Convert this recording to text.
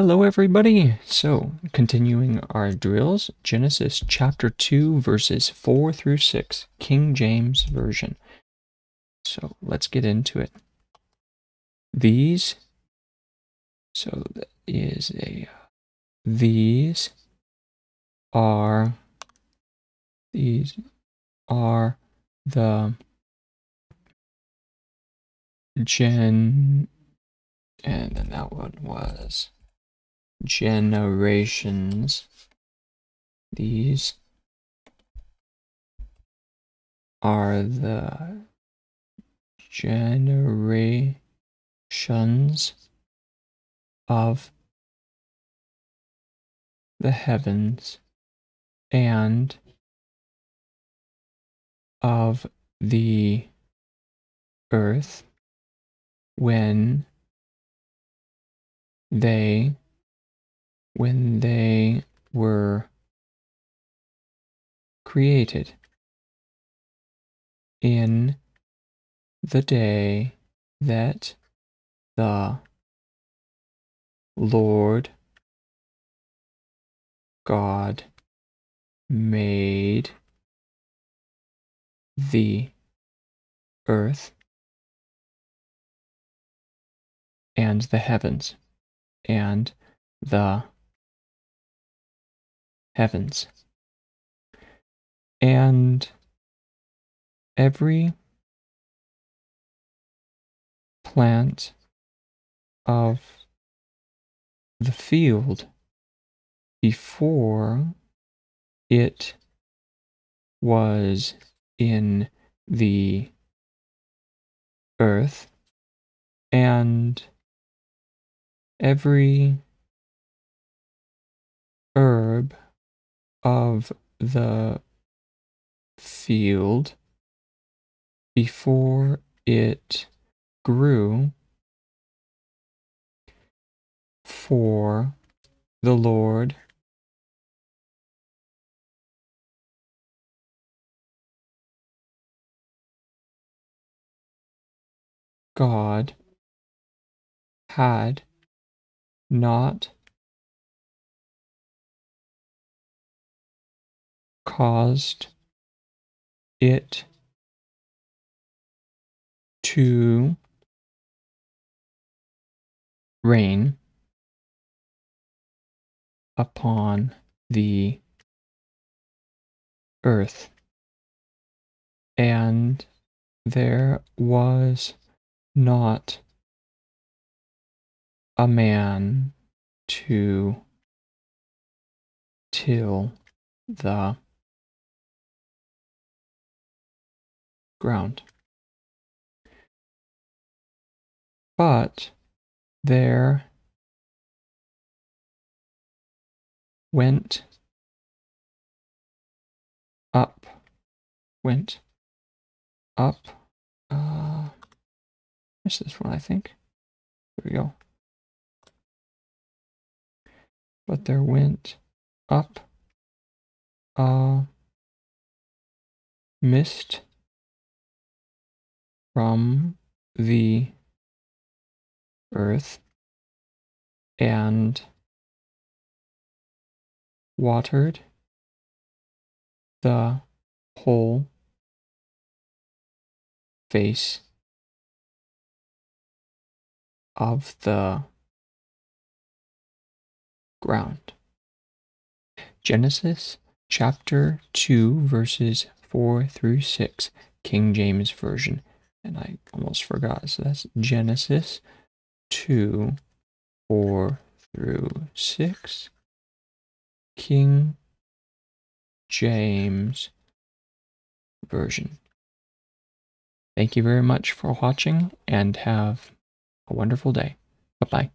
Hello, everybody. So, continuing our drills, Genesis chapter 2, verses 4 through 6, King James Version. So, let's get into it. These, so that is a, these are, these are the gen, and then that one was generations. These are the generations of the heavens and of the earth when they when they were created. In the day that the Lord God made the earth and the heavens and the heavens. And every plant of the field before it was in the earth and every herb of the field before it grew for the Lord. God had not caused it to rain upon the earth, and there was not a man to till the ground. But there went up, went up, uh, this one, I think. Here we go. But there went up a mist from the earth and watered the whole face of the ground. Genesis chapter 2, verses 4 through 6, King James Version and I almost forgot. So that's Genesis 2, 4 through 6. King James Version. Thank you very much for watching and have a wonderful day. Bye bye.